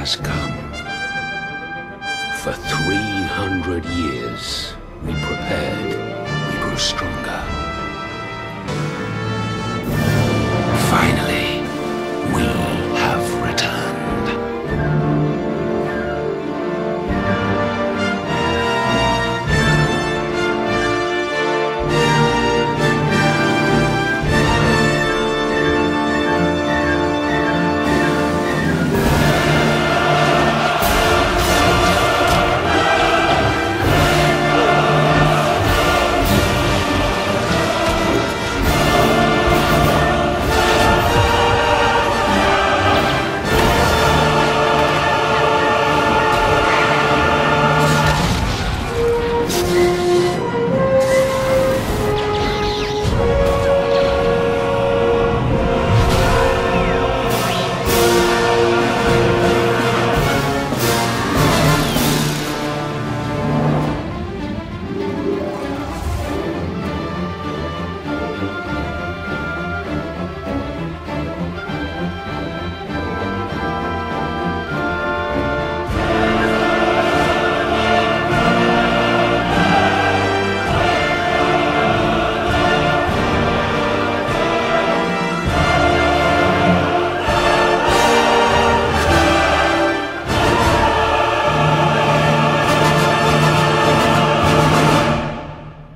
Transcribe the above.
has come. For 300 years, we prepared, we grew strong.